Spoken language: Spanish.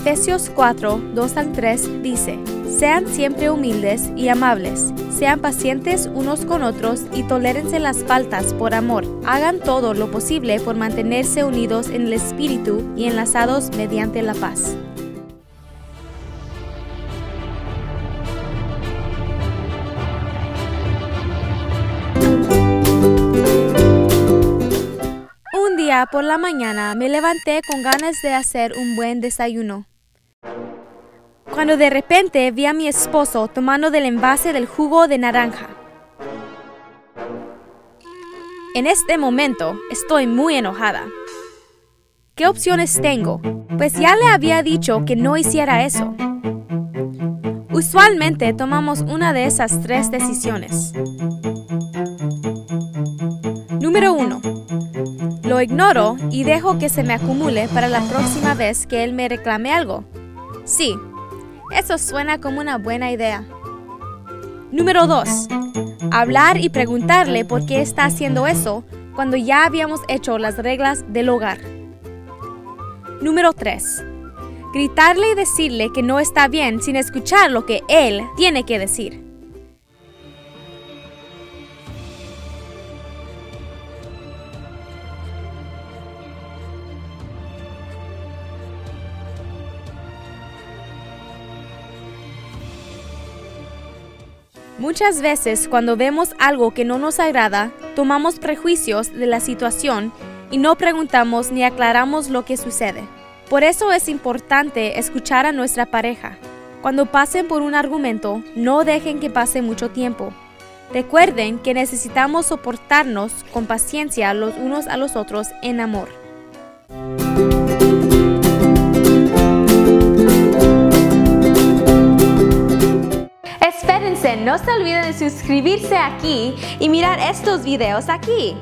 Efesios 4, 2 al 3 dice, Sean siempre humildes y amables, sean pacientes unos con otros y tolérense las faltas por amor. Hagan todo lo posible por mantenerse unidos en el espíritu y enlazados mediante la paz. Un día por la mañana me levanté con ganas de hacer un buen desayuno. Cuando de repente vi a mi esposo tomando del envase del jugo de naranja. En este momento estoy muy enojada. ¿Qué opciones tengo? Pues ya le había dicho que no hiciera eso. Usualmente tomamos una de esas tres decisiones. Número 1. Lo ignoro y dejo que se me acumule para la próxima vez que él me reclame algo. Sí, eso suena como una buena idea. Número 2. Hablar y preguntarle por qué está haciendo eso cuando ya habíamos hecho las reglas del hogar. Número 3. Gritarle y decirle que no está bien sin escuchar lo que él tiene que decir. Muchas veces cuando vemos algo que no nos agrada, tomamos prejuicios de la situación y no preguntamos ni aclaramos lo que sucede. Por eso es importante escuchar a nuestra pareja. Cuando pasen por un argumento, no dejen que pase mucho tiempo. Recuerden que necesitamos soportarnos con paciencia los unos a los otros en amor. No se olviden de suscribirse aquí y mirar estos videos aquí.